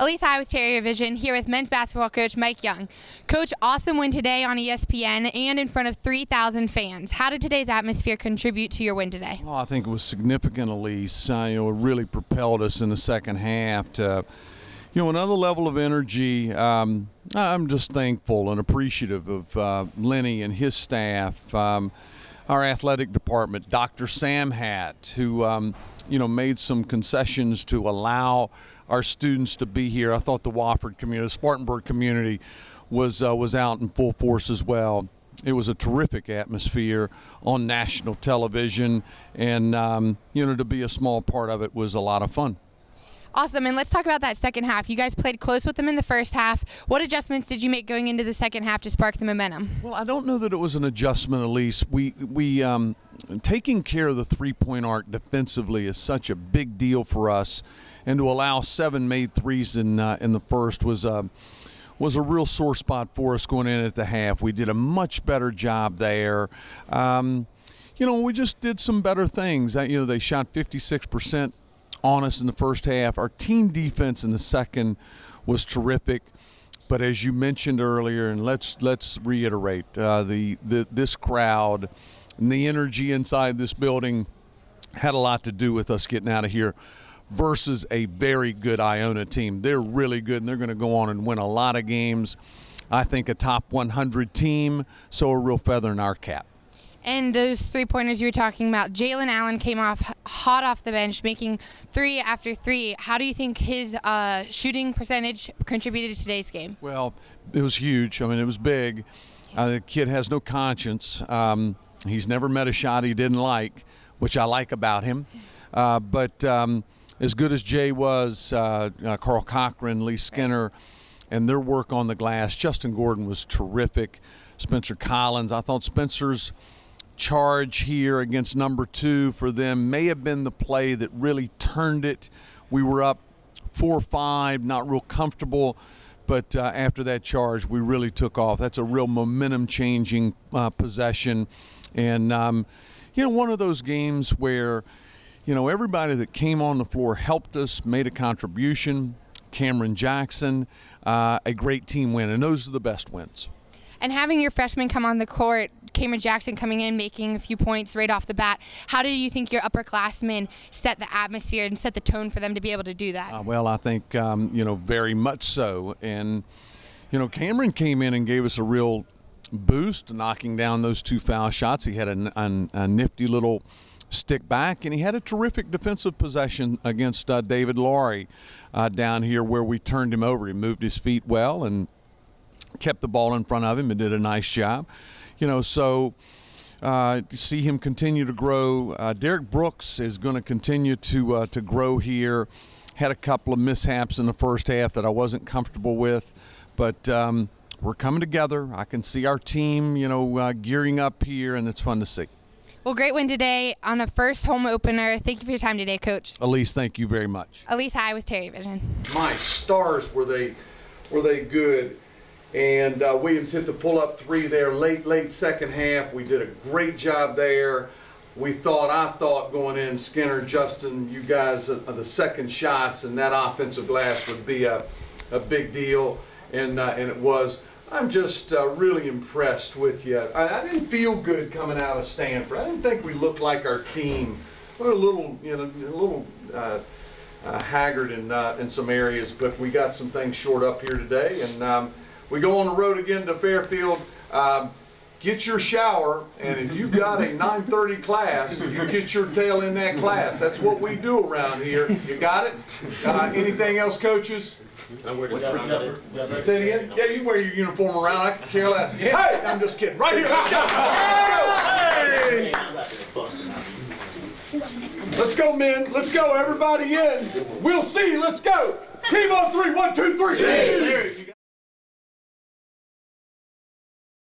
Elise High with Terrier Vision here with men's basketball coach Mike Young. Coach, awesome win today on ESPN and in front of 3,000 fans. How did today's atmosphere contribute to your win today? Oh, I think it was significant, Elise. Uh, you know, it really propelled us in the second half to, you know, another level of energy. Um, I'm just thankful and appreciative of uh, Lenny and his staff, um, our athletic department, Dr. Samhat, who, um, you know, made some concessions to allow our students to be here. I thought the Wofford community, the Spartanburg community, was uh, was out in full force as well. It was a terrific atmosphere on national television, and um, you know to be a small part of it was a lot of fun. Awesome, and let's talk about that second half. You guys played close with them in the first half. What adjustments did you make going into the second half to spark the momentum? Well, I don't know that it was an adjustment, Elise. We we um, taking care of the three-point arc defensively is such a big deal for us, and to allow seven made threes in uh, in the first was a was a real sore spot for us going in at the half. We did a much better job there. Um, you know, we just did some better things. Uh, You know, they shot 56 percent on us in the first half. Our team defense in the second was terrific. But as you mentioned earlier, and let's let's reiterate, uh, the, the this crowd and the energy inside this building had a lot to do with us getting out of here versus a very good Iona team. They're really good and they're going to go on and win a lot of games. I think a top 100 team, so a real feather in our cap. And those three pointers you were talking about, Jalen Allen came off hot off the bench, making three after three. How do you think his uh, shooting percentage contributed to today's game? Well, it was huge. I mean, it was big. Uh, the kid has no conscience. Um, he's never met a shot he didn't like, which I like about him. Uh, but um, as good as Jay was, uh, uh, Karl Cochran, Lee Skinner, and their work on the glass, Justin Gordon was terrific. Spencer Collins, I thought Spencer's charge here against number two for them may have been the play that really turned it. We were up four five, not real comfortable, but uh, after that charge, we really took off. That's a real momentum changing uh, possession. And, um, you know, one of those games where, you know, everybody that came on the floor helped us, made a contribution. Cameron Jackson, uh, a great team win, and those are the best wins. And having your freshman come on the court, Cameron Jackson coming in, making a few points right off the bat, how do you think your upperclassmen set the atmosphere and set the tone for them to be able to do that? Uh, well, I think um, you know very much so, and you know Cameron came in and gave us a real boost, knocking down those two foul shots. He had a, a, a nifty little stick back, and he had a terrific defensive possession against uh, David Laury uh, down here, where we turned him over. He moved his feet well and kept the ball in front of him and did a nice job. You know, so uh, see him continue to grow. Uh, Derek Brooks is going to continue to uh, to grow here. Had a couple of mishaps in the first half that I wasn't comfortable with, but um, we're coming together. I can see our team, you know, uh, gearing up here, and it's fun to see. Well, great win today on a first home opener. Thank you for your time today, Coach. Elise, thank you very much. Elise High with Terrier Vision. my stars were they were they good and uh, williams hit the pull-up three there late late second half. We did a great job there. We thought i thought going in skinner justin you guys uh, the second shots and that offensive glass would be a, a big deal. And uh, and it was. I'm just uh, really impressed with you I, I didn't feel good coming out of stanford. I didn't think we looked like our team. We're a little you know a little uh, uh, haggard in uh, in some areas, but we got some things short up here today, and um, we go on the road again to Fairfield. Um, get your shower, and if you've got a 9:30 class, you get your tail in that class. That's what we do around here. You got it? Uh, anything else, coaches? Say it again. Yeah, you wear your uniform around. I can care less. Hey, I'm just kidding. Right here. Let's go. Let's go. Hey! Let's go, men. Let's go. Everybody in. We'll see. Let's go. Team on three. One, two, three.